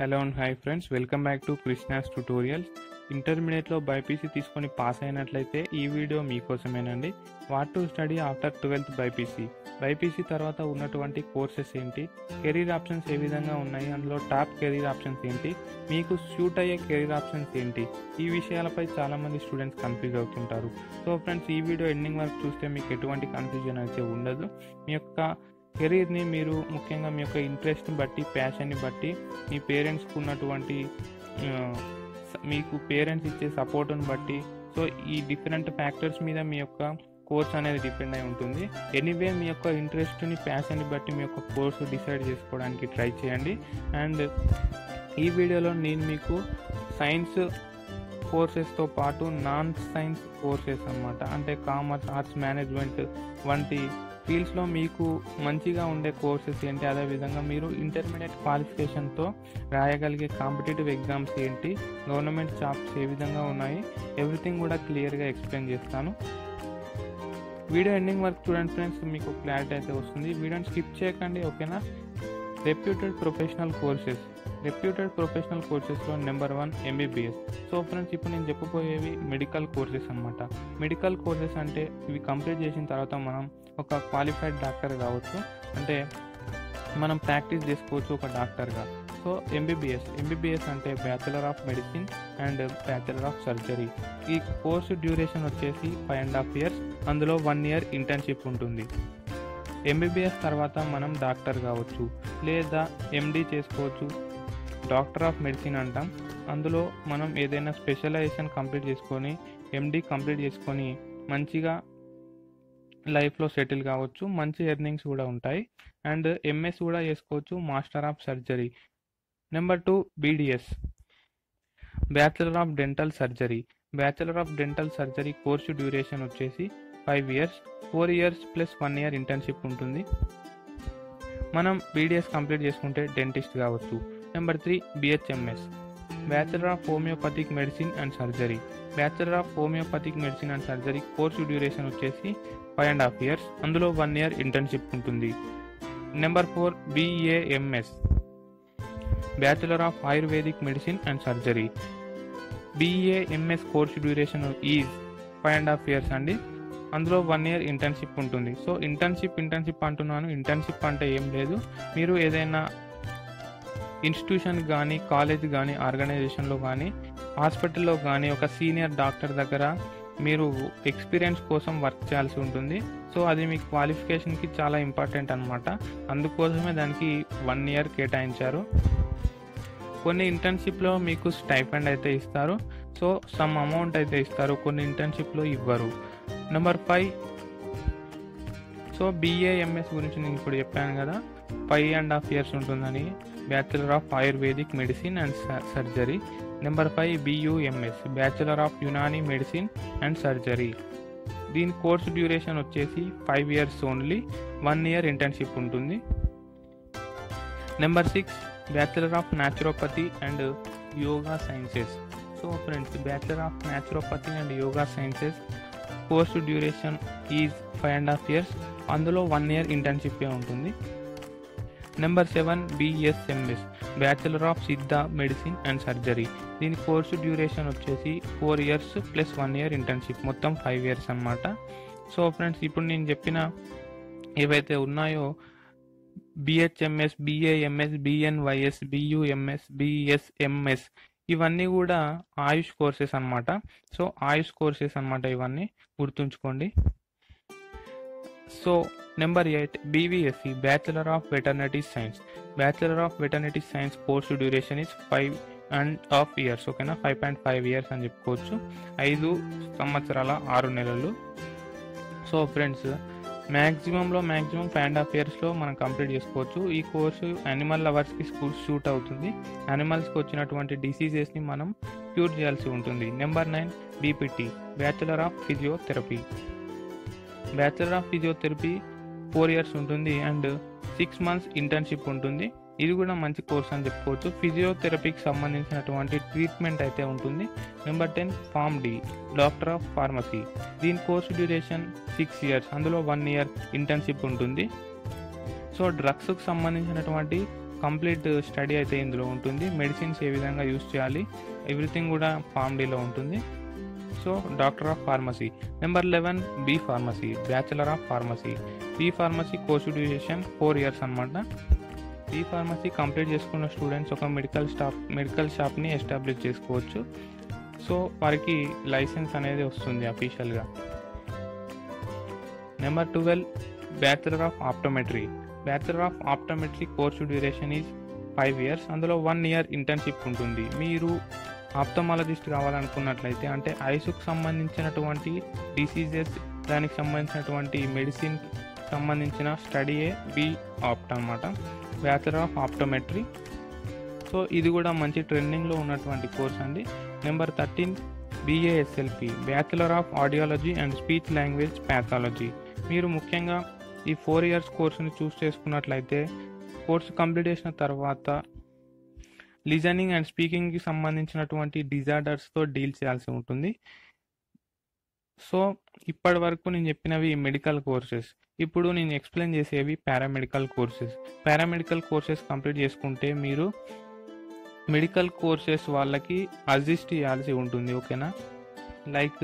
Hello and hi friends welcome back to Krishna's tutorials ఇంటర్మీడియట్లో BiPC తీసుకొని pass అయినట్లయితే ఈ video మీకోసమేనండి. What to study after twelfth BiPC BiPC తర్వాత ఉన్నటువంటి courses ఏంటి? కెరీర్ ఆప్షన్స్ ఏ విధంగా ఉన్నాయి? అందులో టాప్ కెరీర్ ఆప్షన్స్ ఏంటి? మీకు సూట్ అయ్యే కెరీర్ ఆప్షన్స్ ఏంటి? ఈ విషయాలపై చాలామంది స్టూడెంట్స్ కన్ఫ్యూజ్ అవుతుంటారు. సో ఫ్రెండ్స్ ఈ వీడియో ఎండింగ్ వరకు చూస్తే మీకు ఎటువంటి కన్ఫ్యూజన్ అయితే ఉండదు. మీ యొక్క కెరీర్ని మీరు ముఖ్యంగా మీ యొక్క ఇంట్రెస్ట్ని బట్టి ప్యాషన్ని బట్టి మీ పేరెంట్స్కి ఉన్నటువంటి మీకు పేరెంట్స్ ఇచ్చే సపోర్ట్ని బట్టి. సో ఈ డిఫరెంట్ ఫ్యాక్టర్స్ మీద మీ యొక్క కోర్స్ అనేది డిపెండ్ అయి ఉంటుంది. ఎనీవే మీ యొక్క ఇంట్రెస్ట్ని ప్యాషన్ని బట్టి మీ యొక్క కోర్సు డిసైడ్ చేసుకోవడానికి ట్రై చేయండి. అండ్ ఈ వీడియోలో నేను మీకు సైన్స్ కోర్సెస్తో పాటు నాన్ సైన్స్ కోర్సెస్ అన్నమాట. అంటే కామర్స్ ఆర్ట్స్ మేనేజ్మెంట్ వంటి ఫీల్డ్స్లో మీకు మంచిగా ఉండే కోర్సెస్ ఏంటి? అదేవిధంగా మీరు ఇంటర్మీడియట్ క్వాలిఫికేషన్తో రాయగలిగే కాంపిటేటివ్ ఎగ్జామ్స్ ఏంటి? గవర్నమెంట్ జాబ్స్ ఏ విధంగా ఉన్నాయి? ఎవ్రీథింగ్ కూడా క్లియర్గా ఎక్స్ప్లెయిన్ చేస్తాను. వీడియో ఎండింగ్ వరకు చూడండి ఫ్రెండ్స్ మీకు క్లారిటీ అయితే వస్తుంది. వీడియోని స్కిప్ చేయకండి ఓకేనా? Reputed professional courses. Reputed professional కోర్సెస్లో number one MBBS so friends ఇప్పుడు నేను చెప్పబోయేవి మెడికల్ కోర్సెస్ అనమాట మెడికల్ కోర్సెస్ అంటే ఇవి కంప్లీట్ చేసిన తర్వాత మనం ఒక క్వాలిఫైడ్ డాక్టర్ కావచ్చు. అంటే మనం ప్రాక్టీస్ చేసుకోవచ్చు ఒక డాక్టర్గా సో ఎంబీబీఎస్ ఎంబీబీఎస్ అంటే bachelor of medicine and bachelor of surgery ఈ కోర్సు డ్యూరేషన్ వచ్చేసి ఫైవ్ అండ్ హాఫ్ ఇయర్స్ అందులో వన్ ఇయర్ ఇంటర్న్షిప్ ఉంటుంది. ఎంబీబీఎస్ తర్వాత మనం డాక్టర్ కావచ్చు. లేదా ఎండి చేసుకోవచ్చు. డాక్టర్ ఆఫ్ మెడిసిన్ అంటాం. అందులో మనం ఏదైనా స్పెషలైజేషన్ కంప్లీట్ చేసుకొని ఎండి కంప్లీట్ చేసుకొని మంచిగా లైఫ్లో సెటిల్ కావచ్చు. మంచి ఎర్నింగ్స్ కూడా ఉంటాయి. అండ్ ఎంఎస్ కూడా చేసుకోవచ్చు. Master of surgery. Number two BDS. Bachelor of dental surgery. Bachelor of dental surgery course duration వచ్చేసి five years. Four years plus one year internship ఉంటుంది. మనం బీడిఎస్ కంప్లీట్ చేసుకుంటే డెంటిస్ట్ కావచ్చు. Number three BHMS. Bachelor of homeopathic medicine and surgery. Bachelor of homeopathic medicine and surgery course duration వచ్చేసి five and half years. అందులో one year internship ఉంటుంది. Number four BAMS bachelor of Ayurvedic medicine and surgery. BAMS course duration is five and half years అండి. అందులో one year internship ఉంటుంది. So internship internship అంటున్నాను. Internship అంటే ఏం లేదు. మీరు ఏదైనా ఇన్స్టిట్యూషన్ కానీ కాలేజ్ కానీ ఆర్గనైజేషన్లో కానీ హాస్పిటల్లో కానీ ఒక సీనియర్ డాక్టర్ దగ్గర మీరు ఎక్స్పీరియన్స్ కోసం వర్క్ చేయాల్సి ఉంటుంది. సో అది మీ క్వాలిఫికేషన్కి చాలా ఇంపార్టెంట్ అనమాట అందుకోసమే దానికి వన్ ఇయర్ కేటాయించారు. కొన్ని ఇంటర్న్షిప్లో మీకు స్టైఫండ్ అయితే ఇస్తారు. సో సమ్ అమౌంట్ అయితే ఇస్తారు. కొన్ని ఇంటర్న్షిప్లో ఇవ్వరు. Number five. సో బీఏఎంఎస్ గురించి నేను ఇప్పుడు చెప్పాను కదా. ఫైవ్ అండ్ హాఫ్ ఇయర్స్ ఉంటుందని. Bachelor of ayurvedic medicine and surgery. Number five BUMS bachelor of Unani medicine and surgery దీని కోర్స్ డ్యూరేషన్ వచ్చేసి five years only one year internship ఉంటుంది. Number six bachelor of naturopathy and yoga sciences so friends bachelor of naturopathy and yoga sciences course duration is five and half years అందులో one year internship ఉంటుంది. Number seven BSMS bachelor of Siddha medicine and surgery దీని course duration వచ్చేసి four years plus one year internship మొత్తం five years అనమాట so friends ఇప్పుడు నేను చెప్పిన ఏవైతే ఉన్నాయో BHMS BAMS BNYS BUMS BSMS ఇవన్నీ కూడా ఆయుష్ కోర్సెస్ అన్నమాట. సో ఆయుష్ కోర్సెస్ అన్నమాట ఇవన్నీ. గుర్తుంచుకోండి. So number eight BVSc bachelor of veterinary science bachelor of veterinary science course duration is five and half years ఓకేనా ఫైవ్ పాయింట్ ఫైవ్ ఇయర్స్ అని చెప్పుకోవచ్చు. ఐదు సంవత్సరాల ఆరు నెలలు. సో ఫ్రెండ్స్ మ్యాక్సిమంలో మ్యాక్సిమం ఫైవ్ అండ్ హాఫ్ ఇయర్స్లో మనం కంప్లీట్ చేసుకోవచ్చు. ఈ కోర్సు యానిమల్ లవర్స్కి స్కూల్ షూట్ అవుతుంది. యానిమల్స్కి వచ్చినటువంటి డిసీజెస్ని మనం క్యూర్ చేయాల్సి ఉంటుంది. Number nine BPT bachelor of physiotherapy bachelor of physiotherapy four years ఉంటుంది అండ్ సిక్స్ మంత్స్ ఇంటర్న్షిప్ ఉంటుంది. ఇది కూడా మంచి కోర్స్ అని చెప్పుకోవచ్చు. ఫిజియోథెరపీకి సంబంధించినటువంటి ట్రీట్మెంట్ అయితే ఉంటుంది. Number ten Pharm D doctor of pharmacy దీని కోర్సు డ్యూరేషన్ సిక్స్ ఇయర్స్ అందులో వన్ ఇయర్ ఇంటర్న్షిప్ ఉంటుంది. సో డ్రగ్స్కి సంబంధించినటువంటి కంప్లీట్ స్టడీ అయితే ఇందులో ఉంటుంది. మెడిసిన్స్ ఏ విధంగా యూస్ చేయాలి ఎవ్రీథింగ్ కూడా ఫామ్ డీలో ఉంటుంది. So doctor of pharmacy number eleven B pharmacy bachelor of pharmacy B pharmacy course duration four years అనమాట బి ఫార్మసీ కంప్లీట్ చేసుకున్న స్టూడెంట్స్ ఒక మెడికల్ స్టాఫ్ మెడికల్ షాప్ని ఎస్టాబ్లిష్ చేసుకోవచ్చు. సో వారికి లైసెన్స్ అనేది వస్తుంది అఫీషియల్గా number twelve bachelor of optometry bachelor of optometry course duration is five years అందులో వన్ ఇయర్ ఇంటర్న్షిప్ ఉంటుంది. మీరు ఆప్టమాలజిస్ట్ కావాలనుకున్నట్లయితే అంటే ఐసుకు సంబంధించినటువంటి డిసీజెస్ దానికి సంబంధించినటువంటి మెడిసిన్ సంబంధించిన స్టడీయే బి ఆప్ట్ అనమాట బ్యాచిలర్ ఆఫ్ ఆప్టోమెట్రీ. సో ఇది కూడా మంచి ట్రెండింగ్లో ఉన్నటువంటి కోర్స్ అండి. Number thirteen BASLP bachelor of audiology and speech language pathology. మీరు ముఖ్యంగా ఈ ఫోర్ ఇయర్స్ కోర్సుని చూస్ చేసుకున్నట్లయితే కోర్సు కంప్లీట్ చేసిన తర్వాత లిజనింగ్ అండ్ స్పీకింగ్కి సంబంధించినటువంటి డిజార్డర్స్తో డీల్ చేయాల్సి ఉంటుంది. సో ఇప్పటి వరకు నేను చెప్పినవి మెడికల్ కోర్సెస్. ఇప్పుడు నేను ఎక్స్ప్లెయిన్ చేసేవి paramedical courses. Paramedical courses complete చేసుకుంటే మీరు మెడికల్ కోర్సెస్ వాళ్ళకి అసిస్ట్ చేయాల్సి ఉంటుంది ఓకేనా? Like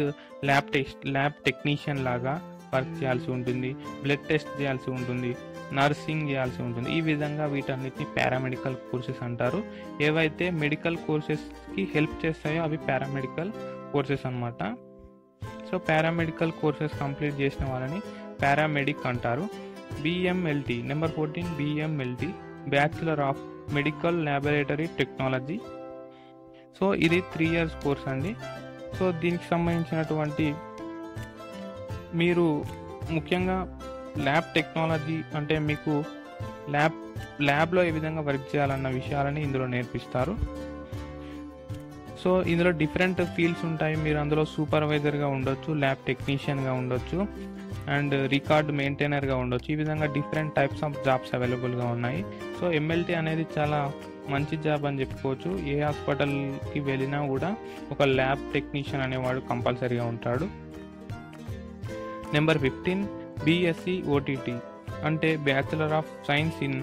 lab test lab technician లాగా వర్క్ చేయాల్సి ఉంటుంది బ్లడ్ టెస్ట్ చేయాల్సి ఉంటుంది. నర్సింగ్ చేయాల్సి ఉంటుంది. ఈ విధంగా వీటన్నిటిని పారామెడికల్ కోర్సెస్ అంటారు. ఏవైతే మెడికల్ కోర్సెస్కి హెల్ప్ చేస్తాయో అవి పారామెడికల్ కోర్సెస్ అనమాట సో పారామెడికల్ కోర్సెస్ కంప్లీట్ చేసిన వాళ్ళని పారామెడిక్ అంటారు. BMLT number fourteen BMLT bachelor of medical laboratory technology so ఇది త్రీ ఇయర్స్ కోర్స్ అండి. సో దీనికి సంబంధించినటువంటి మీరు ముఖ్యంగా ల్యాబ్ టెక్నాలజీ అంటే మీకు ల్యాబ్ ల్యాబ్లో ఏ విధంగా వర్క్ చేయాలన్న విషయాలని ఇందులో నేర్పిస్తారు. సో ఇందులో డిఫరెంట్ ఫీల్డ్స్ ఉంటాయి. మీరు అందులో సూపర్వైజర్గా ఉండొచ్చు ల్యాబ్ టెక్నీషియన్గా ఉండొచ్చు అండ్ రికార్డ్ మెయింటైనర్గా ఉండొచ్చు. ఈ విధంగా డిఫరెంట్ టైప్స్ ఆఫ్ జాబ్స్ అవైలబుల్గా ఉన్నాయి. సో ఎంఎల్టీ అనేది చాలా మంచి జాబ్ అని చెప్పుకోవచ్చు. ఏ హాస్పిటల్కి వెళ్ళినా కూడా ఒక ల్యాబ్ టెక్నీషియన్ అనేవాడు కంపల్సరీగా ఉంటాడు. నెంబర్ ఫిఫ్టీన్ బిఎస్సి ఓటీటీ అంటే bachelor of science in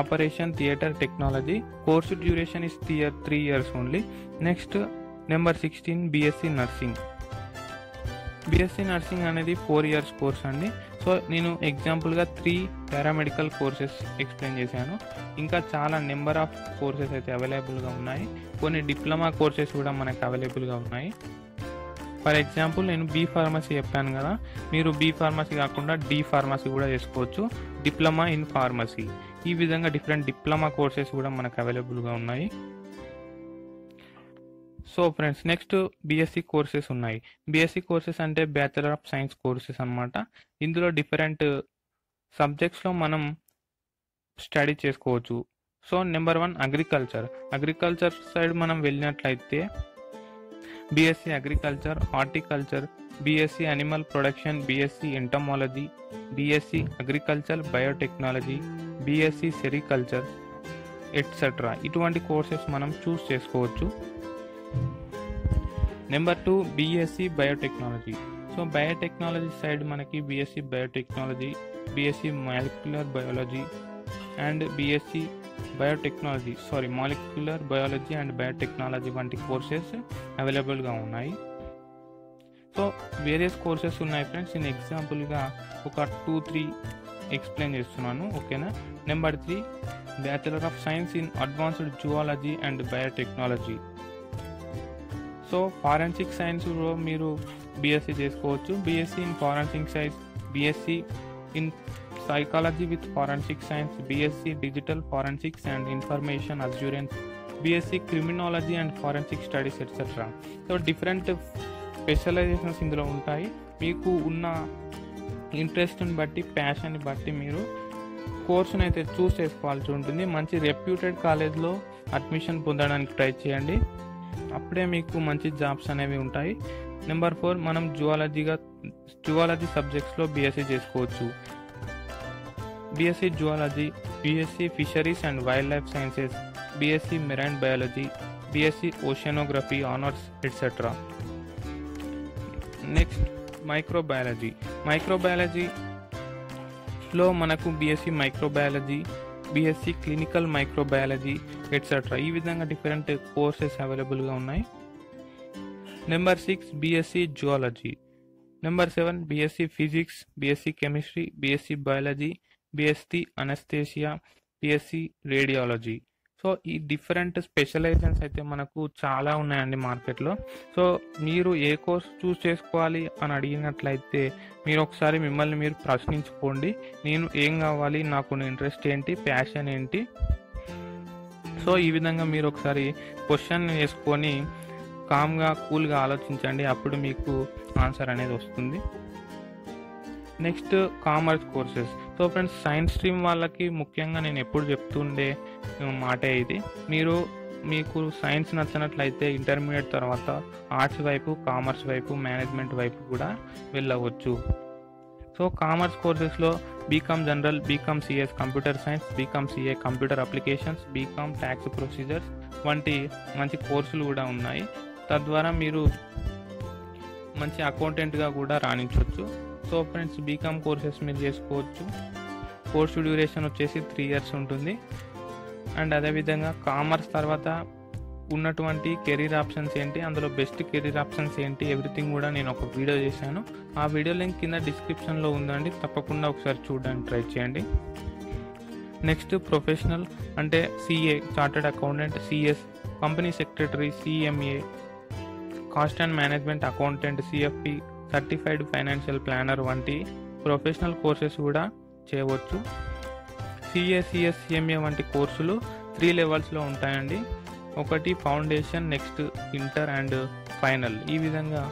operation theatre technology course duration is their three years only next number sixteen BSc nursing BSc nursing అనేది ఫోర్ ఇయర్స్ కోర్స్ అండి. సో నేను ఎగ్జాంపుల్గా three paramedical courses explain చేశాను. ఇంకా చాలా number of courses అయితే అవైలబుల్గా ఉన్నాయి. కొన్ని డిప్లొమా కోర్సెస్ కూడా మనకు అవైలబుల్గా ఉన్నాయి. ఫర్ ఎగ్జాంపుల్ నేను బీ ఫార్మసీ చెప్పాను కదా మీరు బీ ఫార్మసీ కాకుండా డి ఫార్మసీ కూడా చేసుకోవచ్చు. Diploma in pharmacy. ఈ విధంగా డిఫరెంట్ డిప్లొమా కోర్సెస్ కూడా మనకు అవైలబుల్గా ఉన్నాయి. So friends next BSc courses ఉన్నాయి. బీఎస్సీ కోర్సెస్ అంటే బ్యాచిలర్ ఆఫ్ సైన్స్ కోర్సెస్ అనమాట ఇందులో డిఫరెంట్ సబ్జెక్ట్స్లో మనం స్టడీ చేసుకోవచ్చు. So number one agriculture. Agriculture side మనం వెళ్ళినట్లయితే BSc agriculture horticulture BSc animal production BSc entomology BSc agriculture biotechnology BSc sericulture etcetera ఇటువంటి కోర్సెస్ మనం చూస్ చేసుకోవచ్చు. Number two BSc biotechnology so biotechnology side మనకి BSc biotechnology BSc molecular biology and BSc biotechnology sorry molecular biology and biotechnology వంటి courses అవైలబుల్గా ఉన్నాయి. So various courses ఉన్నాయి friends నేను ఎగ్జాంపుల్గా ఒక టూ త్రీ ఎక్స్ప్లెయిన్ చేస్తున్నాను ఓకేనా? Number three bachelor of science in advanced zoology and biotechnology so forensic సైన్స్లో మీరు బీఎస్సీ చేసుకోవచ్చు. BSc in forensic science BSc in psychology with forensic science BSc digital forensics and information assurance BSc criminology and forensic studies etcetera so different specialisations ఇందులో ఉంటాయి. మీకు ఉన్న ఇంట్రెస్ట్ని బట్టి ప్యాషన్ని బట్టి మీరు కోర్సును అయితే చూస్ చేసుకోవాల్సి ఉంటుంది. మంచి రెప్యూటెడ్ కాలేజ్లో అడ్మిషన్ పొందడానికి ట్రై చేయండి. అప్పుడే మీకు మంచి జాబ్స్ అనేవి ఉంటాయి. నెంబర్ ఫోర్ మనం జువాలజీగా జువాలజీ సబ్జెక్ట్స్లో బీఎస్సీ చేసుకోవచ్చు. BSc zoology BSc fisheries and wild life sciences BSc marine biology BSc oceanography honours etcetera next microbiology మైక్రోబయాలజీలో మనకు BSc microbiology BSc clinical microbiology etcetera ఈ విధంగా డిఫరెంట్ కోర్సెస్ అవైలబుల్గా ఉన్నాయి number six BSc zoology number seven BSc physics BSc chemistry BSc biology BSc anaesthesia BSc radiology so ఈ different specialisations అయితే మనకు చాలా ఉన్నాయండి మార్కెట్లో. సో మీరు ఏ కోర్స్ చూస్ చేసుకోవాలి అని అడిగినట్లయితే మీరు ఒకసారి మిమ్మల్ని మీరు ప్రశ్నించుకోండి. నేను ఏం కావాలి నాకు ఇంట్రెస్ట్ ఏంటి ప్యాషన్ ఏంటి? సో ఈ విధంగా మీరు ఒకసారి క్వశ్చన్ వేసుకొని కామ్గా కూల్గా ఆలోచించండి. అప్పుడు మీకు ఆన్సర్ అనేది వస్తుంది. Next commerce courses. So friends science stream వాళ్ళకి ముఖ్యంగా నేను ఎప్పుడు చెప్తుండే మాటే ఇది. మీరు మీకు సైన్స్ నచ్చినట్లయితే ఇంటర్మీడియట్ తర్వాత ఆర్ట్స్ వైపు కామర్స్ వైపు మేనేజ్మెంట్ వైపు కూడా వెళ్ళవచ్చు. So commerce కోర్సెస్లో BCom general BCom CS computer science BCom CA computer applications BCom tax procedures వంటి మంచి కోర్సులు కూడా ఉన్నాయి. తద్వారా మీరు మంచి అకౌంటెంట్గా కూడా రాణించవచ్చు సో ఫ్రెండ్స్ బీకామ్ కోర్సెస్ మీరు చేసుకోవచ్చు. కోర్స్ డ్యూరేషన్ వచ్చేసి త్రీ ఇయర్స్ ఉంటుంది. అండ్ అదేవిధంగా కామర్స్ తర్వాత ఉన్నటువంటి కెరీర్ ఆప్షన్స్ ఏంటి అందులో బెస్ట్ కెరీర్ ఆప్షన్స్ ఏంటి ఎవ్రీథింగ్ కూడా నేను ఒక వీడియో చేశాను. ఆ వీడియో లింక్ కింద డిస్క్రిప్షన్లో ఉందండి. తప్పకుండా ఒకసారి చూడడానికి ట్రై చేయండి. నెక్స్ట్ ప్రొఫెషనల్ అంటే CA chartered accountant CS company secretary CMA cost and management accountant CFP certified financial planner వంటి ప్రొఫెషనల్ కోర్సెస్ కూడా చేయవచ్చు. సిఎస్సిఎస్ సిఎంఏ వంటి కోర్సులు త్రీ లెవెల్స్లో ఉంటాయండి. ఒకటి foundation next inter and final. ఈ విధంగా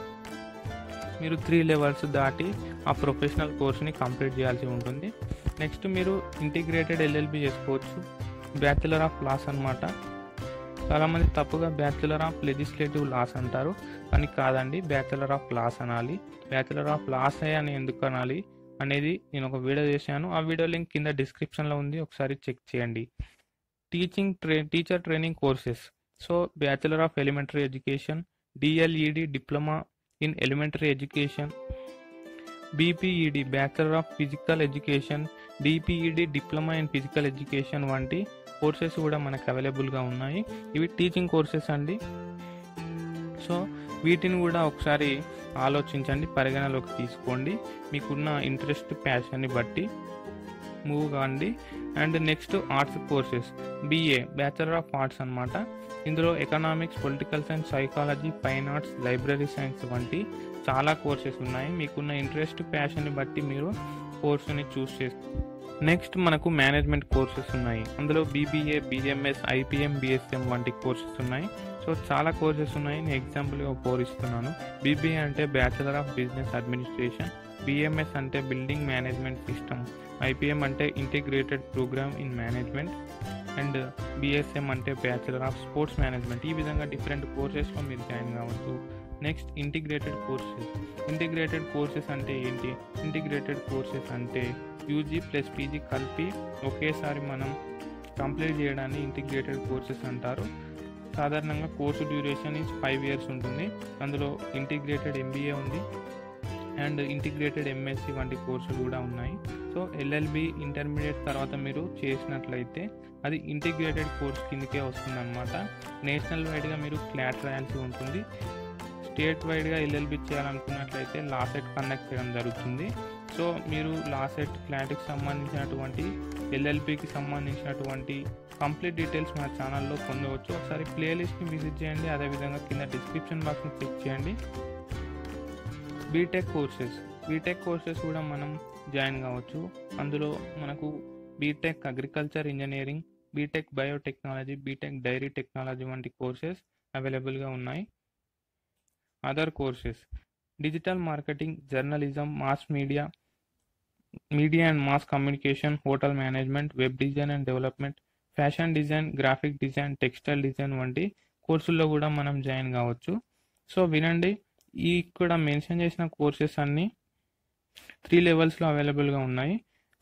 మీరు త్రీ లెవెల్స్ దాటి ఆ ప్రొఫెషనల్ కోర్స్ని కంప్లీట్ చేయాల్సి ఉంటుంది. నెక్స్ట్ మీరు ఇంటిగ్రేటెడ్ ఎల్ఎల్బి చేసుకోవచ్చు. బ్యాచిలర్ ఆఫ్ లాస్ అనమాట చాలామంది తప్పుగా బ్యాచిలర్ ఆఫ్ లెజిస్లేటివ్ లాస్ అంటారు కానీ కాదండి బ్యాచిలర్ ఆఫ్ లాస్ అనాలి. బ్యాచిలర్ ఆఫ్ లాస్ అని ఎందుకు అనాలి అనేది నేను ఒక వీడియో చేశాను. ఆ వీడియో లింక్ కింద డిస్క్రిప్షన్లో ఉంది ఒకసారి చెక్ చేయండి. Teaching try teacher training courses. So bachelor of elementary education DElEd diploma in elementary education BPEd bachelor of physical education DPEd diploma in physical education వంటి కోర్సెస్ కూడా మనకు అవైలబుల్గా ఉన్నాయి. ఇవి టీచింగ్ కోర్సెస్ అండి. సో వీటిని కూడా ఒకసారి ఆలోచించండి పరిగణలోకి తీసుకోండి. మీకున్న ఇంట్రెస్ట్ ప్యాషన్ని బట్టి మూవ్ కాండి and next arts courses BA bachelor of arts అనమాట ఇందులో economics political science psychology fine arts library science వంటి చాలా కోర్సెస్ ఉన్నాయి. మీకున్న ఇంట్రెస్ట్ ప్యాషన్ని బట్టి మీరు కోర్సుని చూస్ చేసుకోండి నెక్స్ట్ మనకు మేనేజ్మెంట్ కోర్సెస్ ఉన్నాయి. అందులో బీబీఏ బీఎంఎస్ ఐపీఎం బిఎస్ఎం వంటి కోర్సెస్ ఉన్నాయి. సో చాలా కోర్సెస్ ఉన్నాయి. నేను ఎగ్జాంపుల్గా ఫోర్ ఇస్తున్నాను. బీబీఏ అంటే bachelor of business administration BMS అంటే బిల్డింగ్ మేనేజ్మెంట్ సిస్టమ్ ఐపీఎం అంటే integrated programme in management and BSM అంటే బ్యాచిలర్ ఆఫ్ స్పోర్ట్స్ మేనేజ్మెంట్ ఈ విధంగా డిఫరెంట్ కోర్సెస్లో మీరు జాయిన్ కావచ్చు. Next integrated courses integrated courses అంటే ఏంటి? ఇంటిగ్రేటెడ్ కోర్సెస్ అంటే యూజీ ప్లస్ పీజీ కలిపి ఒకేసారి మనం కంప్లీట్ చేయడాన్ని ఇంటిగ్రేటెడ్ కోర్సెస్ అంటారు. సాధారణంగా course duration is five years ఉంటుంది. అందులో ఇంటిగ్రేటెడ్ ఎంబీఏ ఉంది. అండ్ ఇంటిగ్రేటెడ్ ఎంఎస్సి వంటి కోర్సులు కూడా ఉన్నాయి. సో ఎల్ఎల్బి ఇంటర్మీడియట్ తర్వాత మీరు చేసినట్లయితే అది ఇంటిగ్రేటెడ్ కోర్స్ కిందకే వస్తుంది అనమాట నేషనల్ వైడ్గా మీరు క్లాట్ రాయాల్సి ఉంటుంది. స్టేట్ వైడ్గా ఎల్ఎల్బి చేయాలనుకున్నట్లయితే లాసెట్ కండక్ట్ చేయడం జరుగుతుంది. సో మీరు లాసెట్ క్లాట్కి సంబంధించినటువంటి ఎల్ఎల్పికి సంబంధించినటువంటి కంప్లీట్ డీటెయిల్స్ మన ఛానల్లో పొందవచ్చు. ఒకసారి ప్లేలిస్ట్ని విజిట్ చేయండి. అదేవిధంగా కింద డిస్క్రిప్షన్ బాక్స్ని చెక్ చేయండి. బీటెక్ కోర్సెస్ బీటెక్ కోర్సెస్ కూడా మనం జాయిన్ కావచ్చు. అందులో మనకు BTech agriculture engineering BTech biotechnology BTech dairy technology వంటి కోర్సెస్ అవైలబుల్గా ఉన్నాయి. Other courses digital marketing journalism mass media media and mass communication hotel management web design and development fashion design graphic design textile design వంటి కోర్సుల్లో కూడా మనం join కావచ్చు. So వినండి. ఈ ఇక్కడ మెన్షన్ చేసిన కోర్సెస్ అన్నీ త్రీ లెవెల్స్లో అవైలబుల్గా ఉన్నాయి.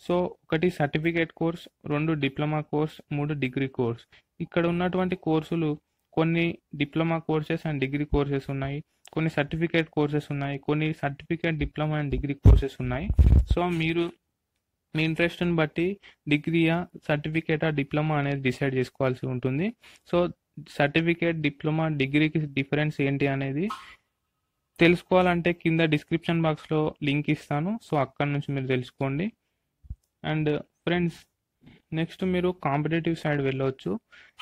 సో ఒకటి సర్టిఫికేట్ కోర్స్ రెండు డిప్లొమా కోర్స్ మూడు డిగ్రీ కోర్స్ ఇక్కడ ఉన్నటువంటి కోర్సులు కొన్ని diploma courses and degree courses ఉన్నాయి కొన్ని సర్టిఫికేట్ కోర్సెస్ ఉన్నాయి కొన్ని certificate diploma and degree courses ఉన్నాయి. సో మీరు మీ ఇంట్రెస్ట్ని బట్టి డిగ్రీయా సర్టిఫికేటా డిప్లొమా అనేది డిసైడ్ చేసుకోవాల్సి ఉంటుంది. సో సర్టిఫికేట్ డిప్లొమా డిగ్రీకి డిఫరెన్స్ ఏంటి అనేది తెలుసుకోవాలంటే కింద డిస్క్రిప్షన్ బాక్స్లో లింక్ ఇస్తాను. సో అక్కడ నుంచి మీరు తెలుసుకోండి. అండ్ ఫ్రెండ్స్ నెక్స్ట్ మీరు కాంపిటేటివ్ సైడ్ వెళ్ళవచ్చు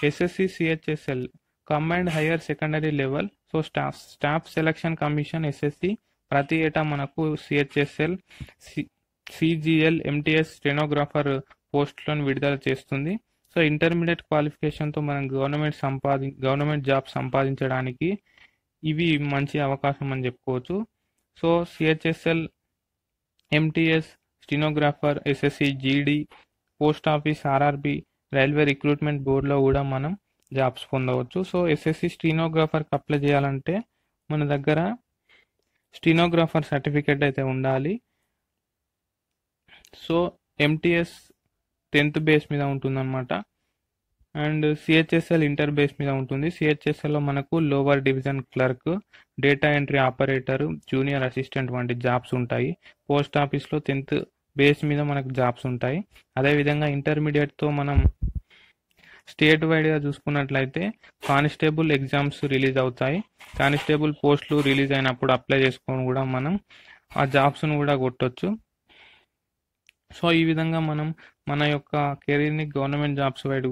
SSC CHSL combined higher secondary level so staff staff selection commission SSC ప్రతి ఏటా మనకు సిహెచ్ఎస్ఎల్ సిజిఎల్ ఎంటీఎస్ స్టెనోగ్రాఫర్ పోస్టులను విడుదల చేస్తుంది. సో ఇంటర్మీడియట్ క్వాలిఫికేషన్తో మనం గవర్నమెంట్ సంపాది గవర్నమెంట్ జాబ్ సంపాదించడానికి ఇవి మంచి అవకాశం అని చెప్పుకోవచ్చు. So CHSL MTS stenographer SSC GD post office RRB railway recruitment బోర్డులో కూడా మనం జాబ్స్ పొందవచ్చు. సో ఎస్ఎస్సి స్టీనోగ్రాఫర్కి అప్లై చేయాలంటే మన దగ్గర స్టీనోగ్రాఫర్ సర్టిఫికేట్ అయితే ఉండాలి. సో ఎంటీఎస్ టెన్త్ బేస్ మీద ఉంటుందన్నమాట. అండ్ సిహెచ్ఎస్ఎల్ ఇంటర్ బేస్ మీద ఉంటుంది. సిహెచ్ఎస్ఎల్లో మనకు lower division clerk data entry operator junior assistant వంటి జాబ్స్ ఉంటాయి. పోస్ట్ ఆఫీస్లో టెన్త్ బేస్ మీద మనకు జాబ్స్ ఉంటాయి. అదేవిధంగా ఇంటర్మీడియట్తో మనం స్టేట్ వైడ్గా చూసుకున్నట్లయితే కానిస్టేబుల్ ఎగ్జామ్స్ రిలీజ్ అవుతాయి. కానిస్టేబుల్ పోస్టులు రిలీజ్ అయినప్పుడు అప్లై చేసుకొని కూడా మనం ఆ జాబ్స్ను కూడా కొట్టొచ్చు. సో ఈ విధంగా మనం మన యొక్క కెరీర్ని గవర్నమెంట్ జాబ్స్ వైడ్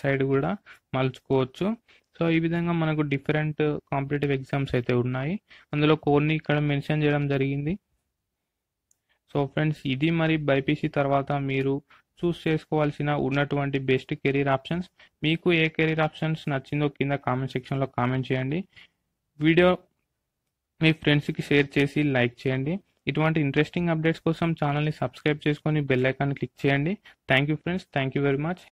సైడ్ కూడా మలుచుకోవచ్చు. సో ఈ విధంగా మనకు డిఫరెంట్ కాంపిటేటివ్ ఎగ్జామ్స్ అయితే ఉన్నాయి. అందులో కొన్ని ఇక్కడ మెన్షన్ చేయడం జరిగింది. సో ఫ్రెండ్స్ ఇది మరి బైపీసీ తర్వాత మీరు చూస్ చేసుకోవాల్సిన ఉన్నటువంటి బెస్ట్ కెరీర్ ఆప్షన్స్ మీకు ఏ కెరీర్ ఆప్షన్స్ నచ్చిందో కింద కామెంట్ సెక్షన్లో కామెంట్ చేయండి. వీడియో మీ ఫ్రెండ్స్కి షేర్ చేసి లైక్ చేయండి. ఇటువంటి ఇంట్రెస్టింగ్ అప్డేట్స్ కోసం ఛానల్ని సబ్స్క్రైబ్ చేసుకొని బెల్ ఐకాన్ క్లిక్ చేయండి. Thank you friends thank you very much